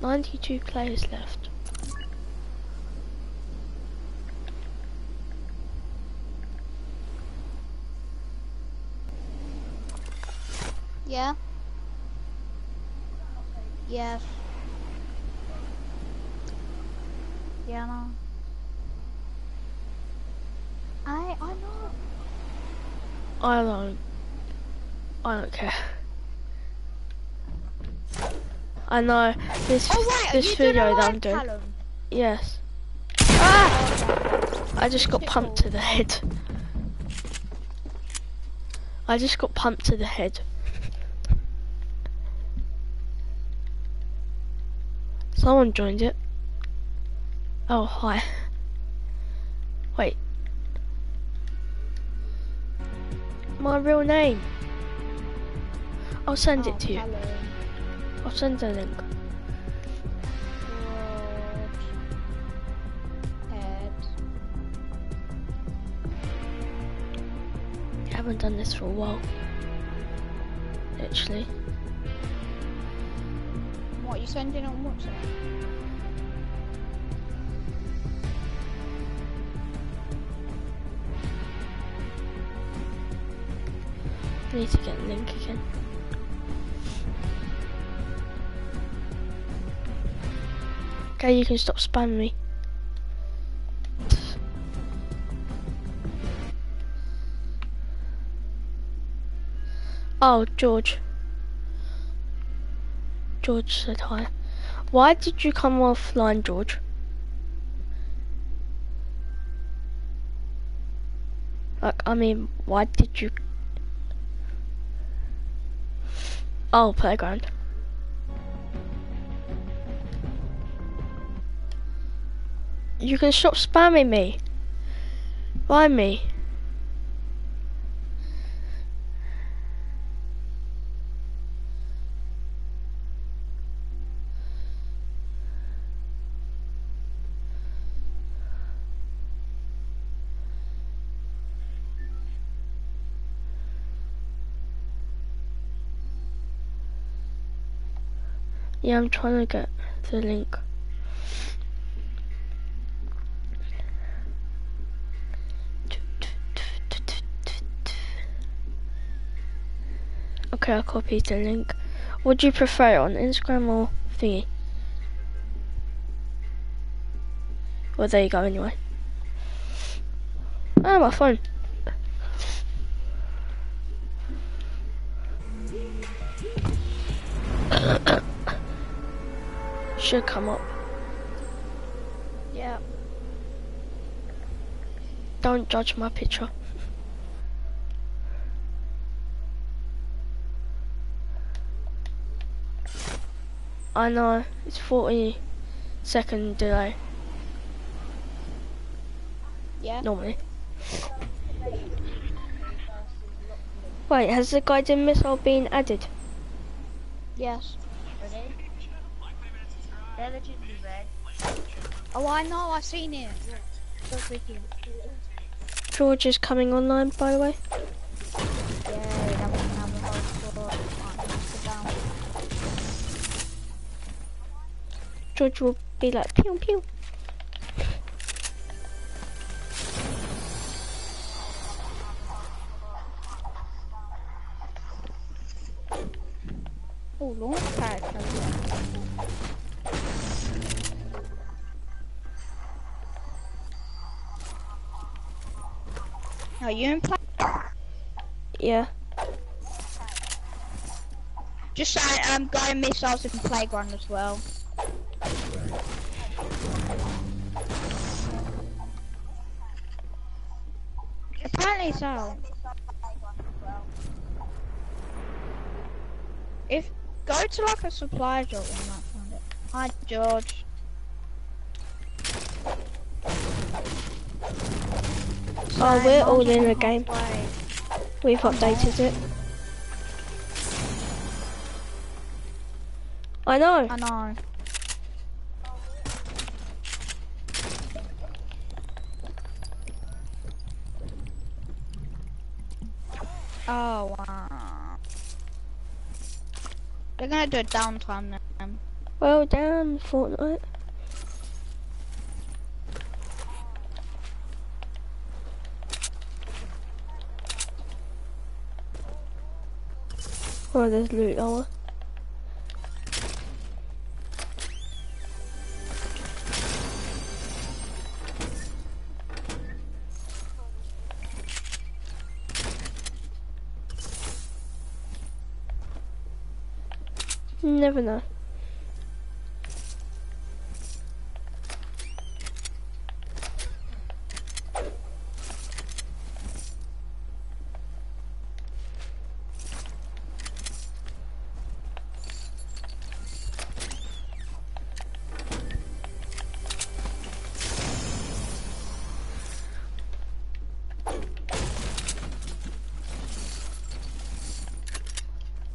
Ninety-two players left. Yeah. Yes. Yeah, no. I I know. I don't. I don't care. I know this Oh wait, this video that I'm doing. Callum. Yes. Ah! I just got pumped to the head. I just got pumped to the head. Someone joined it. Oh, hi. Wait. My real name. I'll send Oh, it to you. Callum. I'll send the link. I haven't done this for a while. Literally. What are you sending on WhatsApp? I need to get a link again. Okay, you can stop spamming me. Oh, George. George said hi. Why did you come offline, George? Like, I mean, why did you... Oh, playground. You can stop spamming me. Why me? Yeah, I'm trying to get the link. Okay, I copied the link. Would you prefer it on Instagram or thingy? Well, there you go anyway. Ah, my phone. Should come up. Yeah. Don't judge my picture. I know, it's 40 second delay Yeah. normally. Wait, has the guided missile been added? Yes. Ready? They're legitimately red. Oh, I know. I've seen it. George is coming online, by the way. George will be like pew pew. Oh, launch pad. Are you in play? Yeah. Just saying, I'm going missiles in the playground as well. So. If go to like a supply shop and might find it. Hi George. Oh, we're all in the the game. We've updated it. I know. I know. Oh wow. They're gonna do a downtime then. Well done, Fortnite. Oh, there's loot lower. Never know.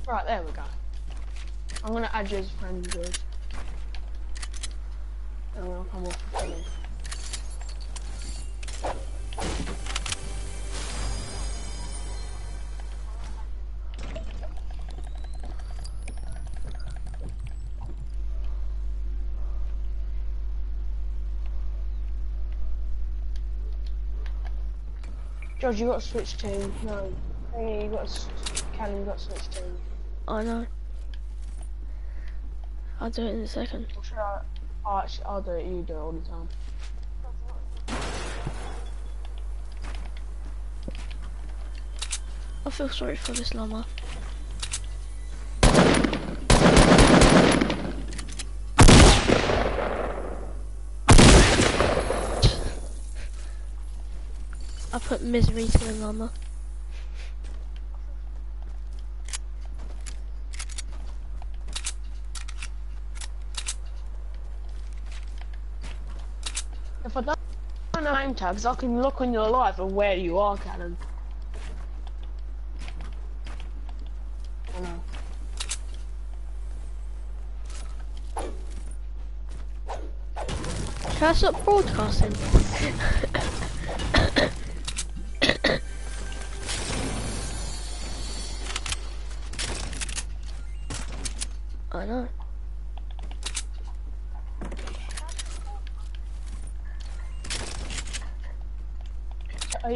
Right, there we go. I'm gonna add you a. I'm gonna come off the phone. George, you got to switch team. No, Thingy, you got. Callum, you got to switch team. I know. I'll do it in a second. Or should I? Actually, I'll do it. You do it all the time. I feel sorry for this llama. I put misery to the llama. If I don't tags, I can look on your life and where you are, Callum. I stop broadcasting?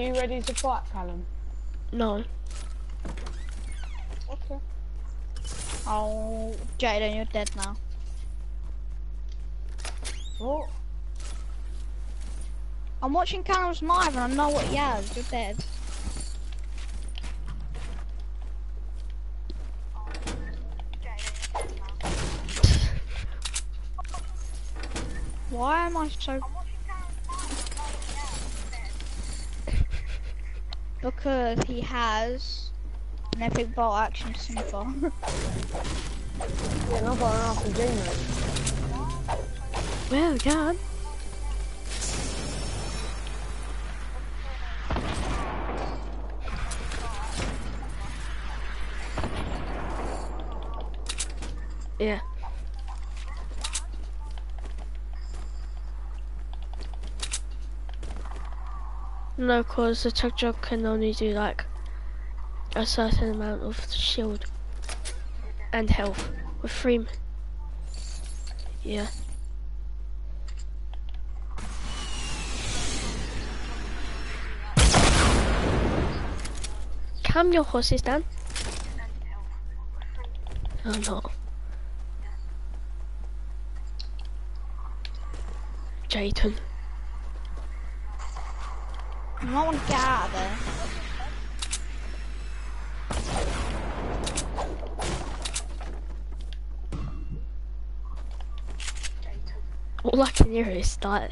you ready to fight, Callum? No. Okay. Oh, Jaden, you're dead now. What? I'm watching Callum's knife and I know what he has. You're dead. Why am I so... Because he has an epic bolt action sniper. Yeah, not got an RPG, mate. Well done. Yeah. No, cause the chug jug can only do like a certain amount of shield and health with three. Yeah. Calm your horses down. Oh no. Jayton. I might want to get out of there. All I can hear is that.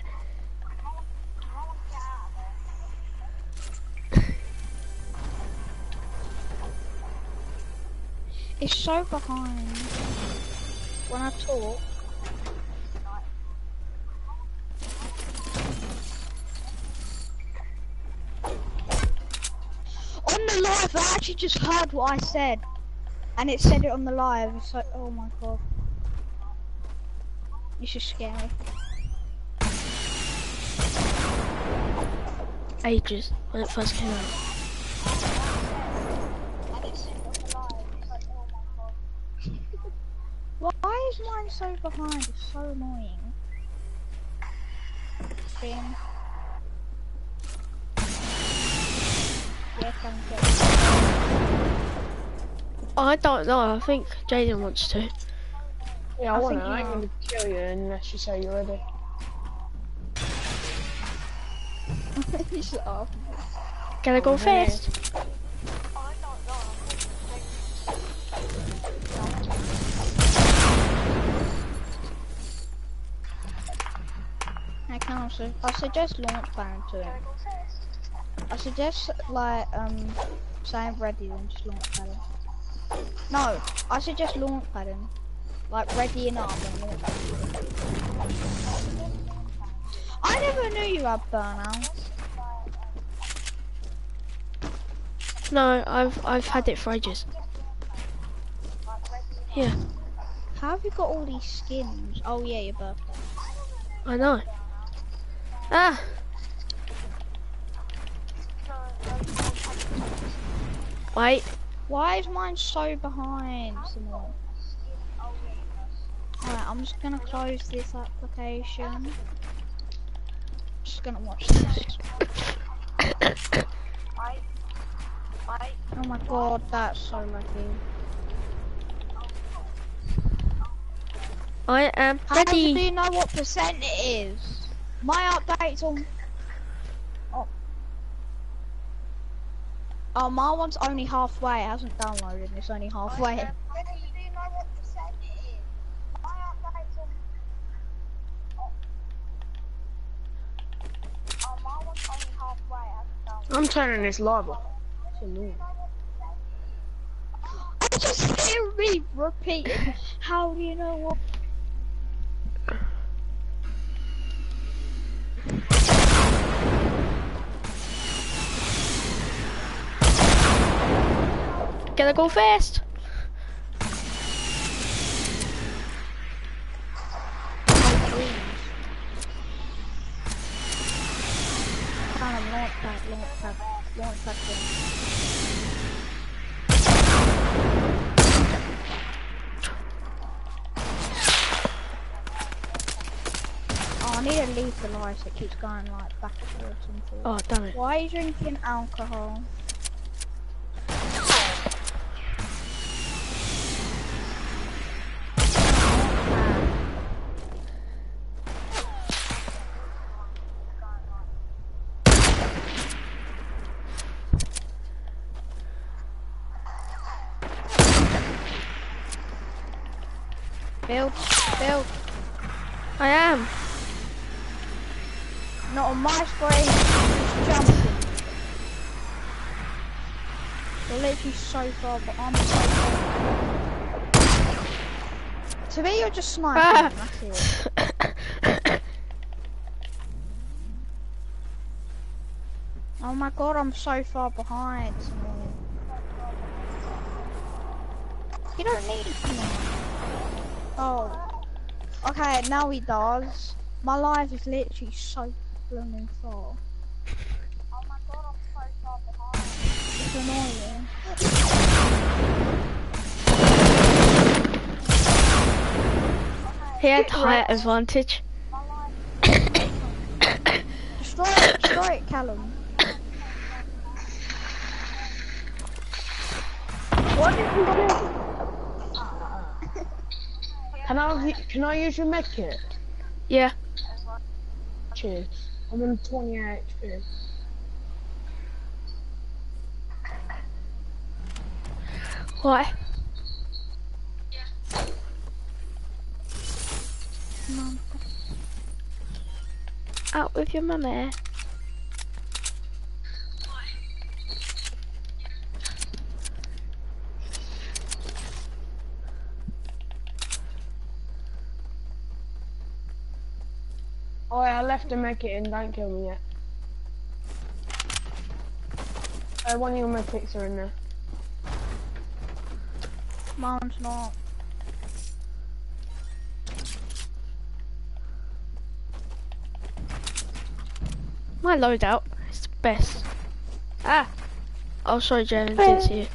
It's so behind. When I talk. On the actually just heard what I said. And it said it on the live. It's like, oh my god. this is scary. Ages when it first came out. Why is mine so behind? It's so annoying. Yeah, come get I don't know. I think Jaden wants to. Yeah, I, I wanna. I ain't gonna kill you unless you say you're ready. Shut up. Gotta go Oh, first. I can also. I suggest launch padding to him. I suggest like um saying ready then just launch padding. No, I suggest launch padding. Like ready and up and launch padding. I never knew you had burnout. No, I've I've had it for ages. Yeah, How have you got all these skins? Oh yeah, your birthday. I know. Ah. Wait. Why is mine so behind? Alright, I'm just gonna close this application. Just gonna watch this. Oh my god, that's so lucky. I am How do ready. you know what percent it is? My update's on. Oh, my one's only halfway. It hasn't downloaded. It's only halfway. I'm turning this live off. It's. I just hear me repeating. How do you know what? I go fast? Oh, I need to leave the lights. It keeps going like back and forth and forth. Oh damn it. Why are you drinking alcohol? Build, build. I am. Not on my screen. Just jumping. You're literally so far, but I'm so far. To me, you're just sniping. Ah. That's it. Oh my god, I'm so far behind. You don't need me. Oh. Okay, now he does. My life is literally so blooming far. Oh my god, I'm so far behind. It's annoying. He had Get height advantage. Destroy it, destroy it, Callum. What did you do? Can I can I use your med kit? Yeah. Cheers. I'm on 28 HP. What? Mum. Out with your mummy. Eh? Oh, yeah, I left the med kit in. Don't kill me yet. Uh, one of your med kits are in there. Mine's not. My loadout is the best. Ah! Oh, sorry, Jen, I didn't see you.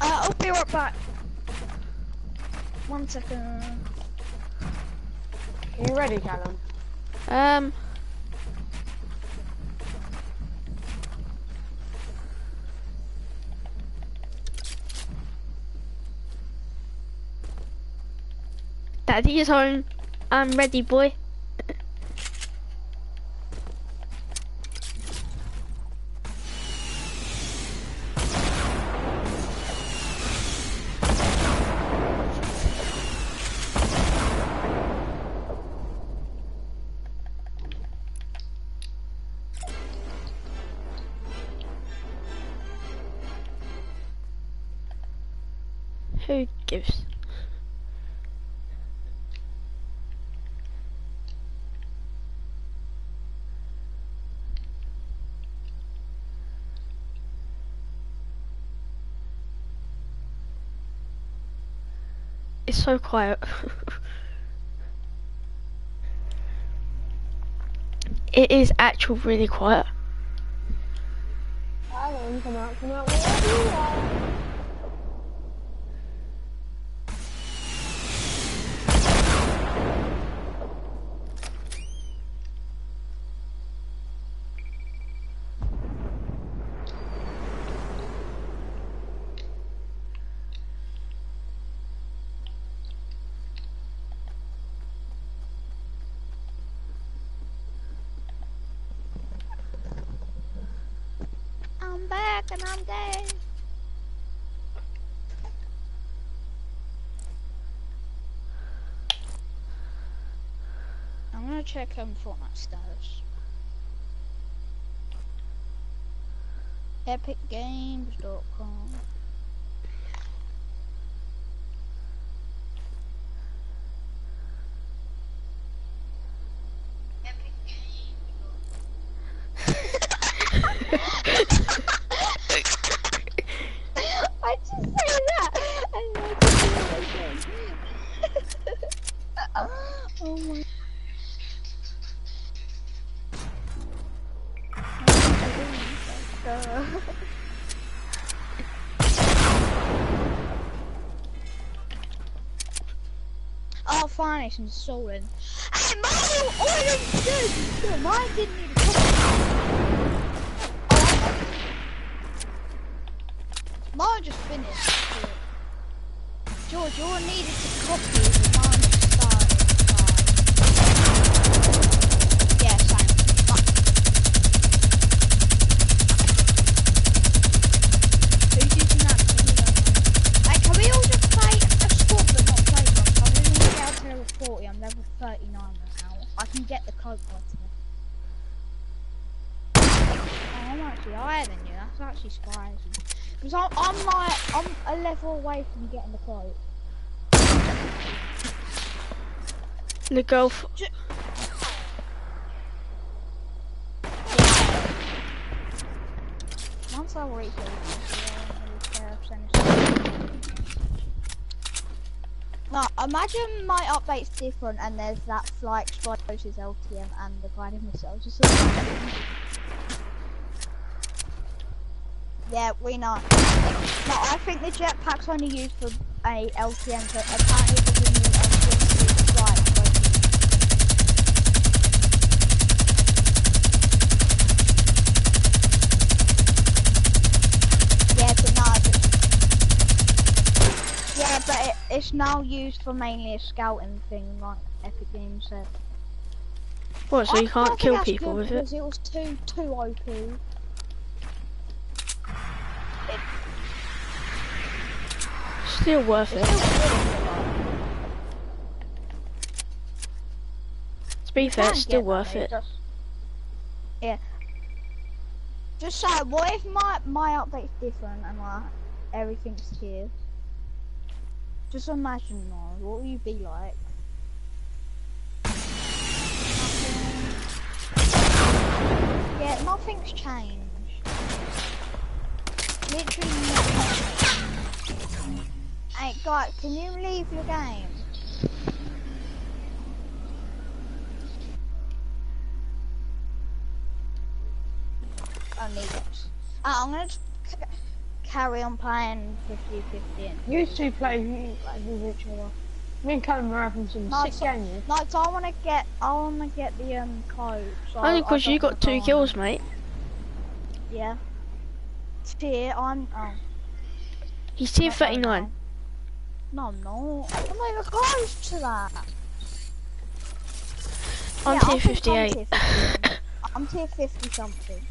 Uh, I'll be right back. One second. Are you ready, Callum? Um. Daddy is home. I'm ready, boy. So quiet. it is actual really quiet. Callum, come out, come out, wherever you are. I'm back and I'm gay. I'm gonna check um Fortnite status. EpicGames.com. I Oh, sword. Hey, Mario, is good. Mine didn't need copy. Oh, Mine just finished. George, you all needed to copy the mine just started. started. Yeah, same. Who's using that? Hey, can we all just play a squad but not play one? I'm going to get out to level 40. I'm level 39 now. I can get the code button. Oh, I'm actually higher than you. That's actually surprising. Because I'm, I'm like, I'm a level away from getting the quote. The golf. Once I reach it, I don't really care if anything. No, imagine my update's different and there's that fly explosives LTM and the guided missiles Just so Yeah, we know. No, I think the jetpack's only used for a LTM, but apparently the new LTM is fly explosives. Yeah, but no, but yeah, but it, it's now used for mainly a scouting thing, like Epic Games said. What? So I you can't kill people with it? because it was too too OP. Still worth it. To be fair, it's still worth it. just- Yeah. Just say, what if my my update's different and like everything's here? Just imagine, now, what will you be like? Yeah, nothing's changed. Literally nothing. Hey, guys, can you leave your game? I need it. Uh, I'm gonna carry on playing 50-50. You two play like with each other. Me and Callum are having some No, sick so- games. No, so I wanna get, I wanna get the um code. So Only I because you got two wanna on kills, mate. Yeah. Tier, I'm. Oh. He's tier no, no, 39. No, I'm not. I'm not even close to that. I'm Yeah, tier I think I'm 58. I'm tier 50 something.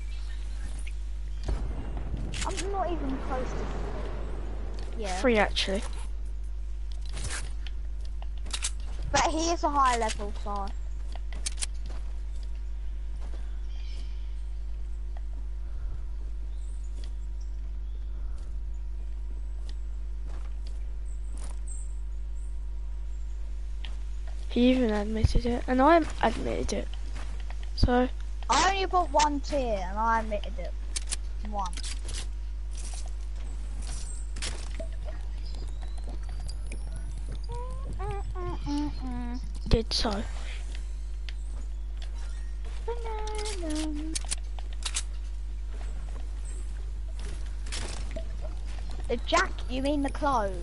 I'm not even close to. Yeah. Three, actually. But he is a high level, so. He even admitted it, and I admitted it. So, I only put one tier and I admitted it. One. Did so. The jack, you mean the clothes,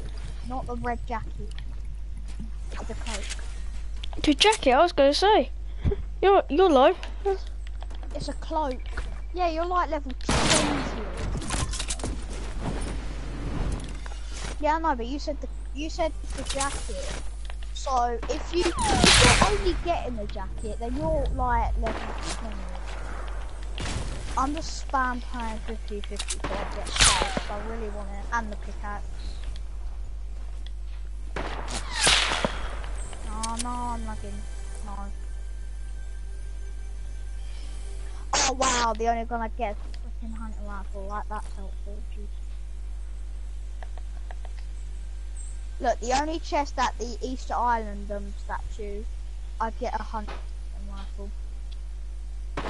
not the red jacket. The coat. Dude, jacket, I was gonna say. You're, you're low. It's a cloak. Yeah, you're like level 20. Yeah, I know, but you said the you said the jacket. So if you if you're only getting the jacket, then you're like level 20. I'm just spam playing 50 50 so I get paid. I really want it. And the pickaxe. Oh no, I'm lagging. No. Oh wow, the only gun I get is freaking hunter rifle. Like that's helpful. Jeez. Look, the only chest at the Easter Island um, statue, I get a hunter rifle. I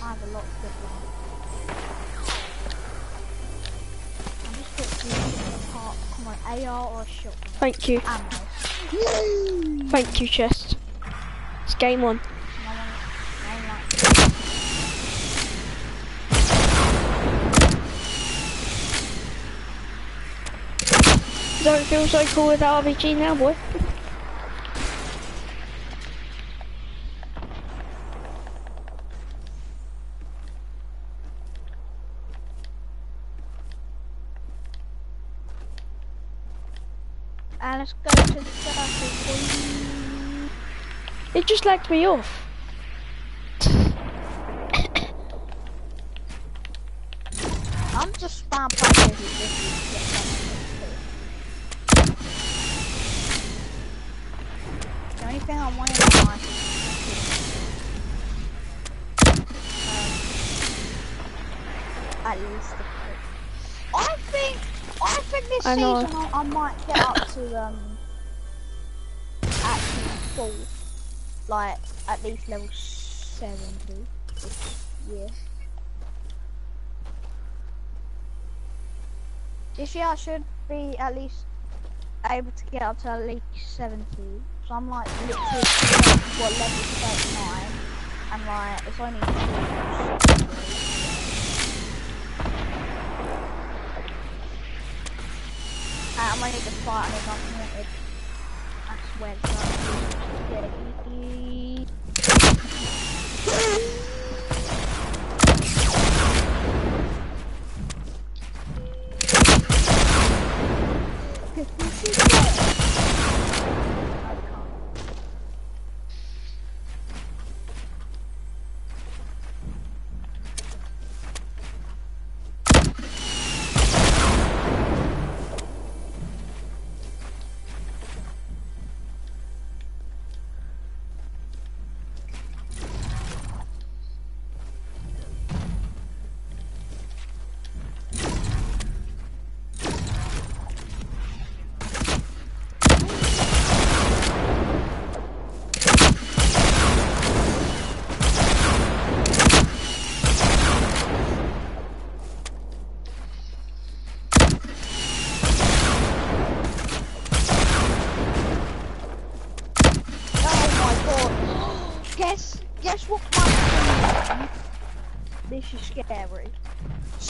have a lot of good ones. I'm just quickly apart. Come on, AR or a shotgun? Thank you. Ammo. Thank you, chest. It's game on. No one, no one likes Don't feel so cool without RPG now, boy. And let's go to the circle. It just lagged me off. I'm just spam playing every 50 to get some The only thing I want in my life is um, at least the coat. I think I think this I know. season I, might get up to um actually full like at least level seventy this year. This year I should be at least able to get up to at least 70. So I'm like literally what level 39 and like it's only two levels. And I'm only just fighting if I'm wanted. I swear to God.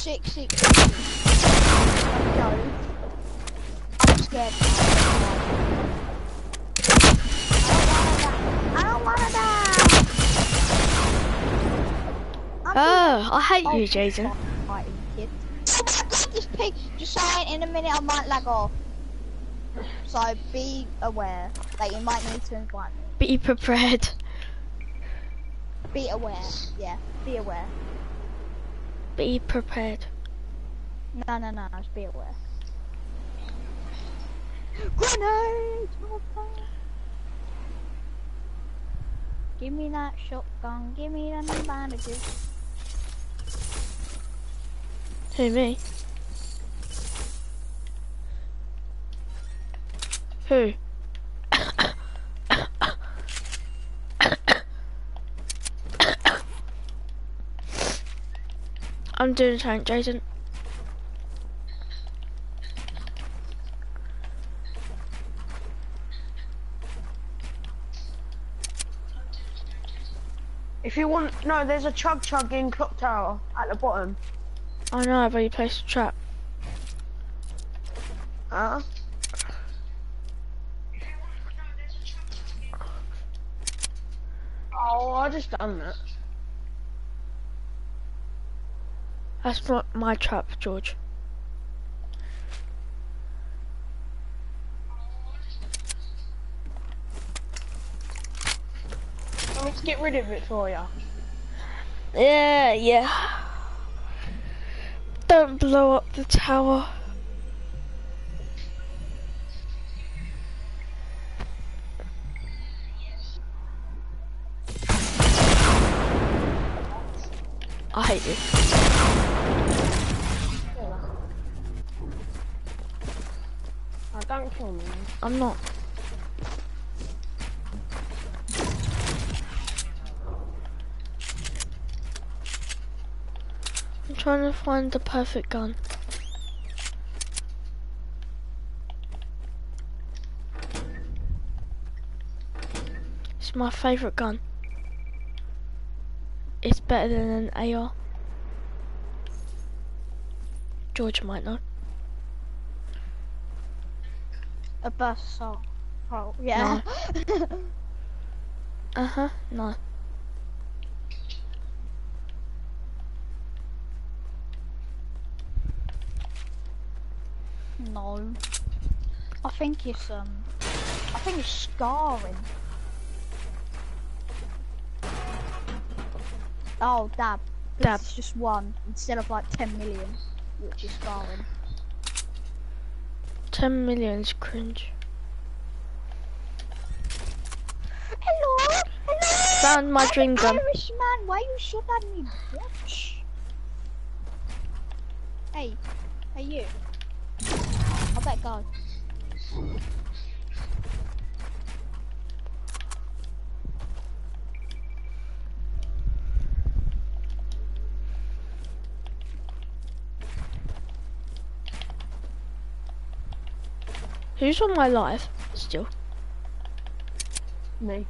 Scary. Six six. Go. scared. I don't wanna die. I don't wanna die. Oh, I hate Oh, you, Jason. fighting, kid. This pig, just saying, in a minute I might lag off. So be aware that you might need to invite me. Be prepared. Be aware, yeah, be aware. Be prepared. No, no, no, just be aware. Grenade! Give me that shotgun, give me them bandages. Who, me? Who? I'm doing a tank, Jason. If you want, no, there's a chug chug in clock tower at the bottom. I know, but you placed a trap. Huh? Oh, I just done that. That's not my trap, George. Let's get rid of it for you? Yeah, yeah. Don't blow up the tower. I hate you. Oh, don't kill me. I'm not. I'm trying to find the perfect gun. It's my favourite gun. It's better than an AR. George might know. A bus saw. Oh, yeah. Uh huh. No. no. I think it's, um, I think it's scarring. Oh, dab. Dab. It's just one instead of like 10 million, which is scarring. 10 million's cringe. Hello? Hello? Found my I'm dream gun. Irishman, why you shot at me, bitch? Hey, hey you. I bet go. Who's on my live? Still. Me.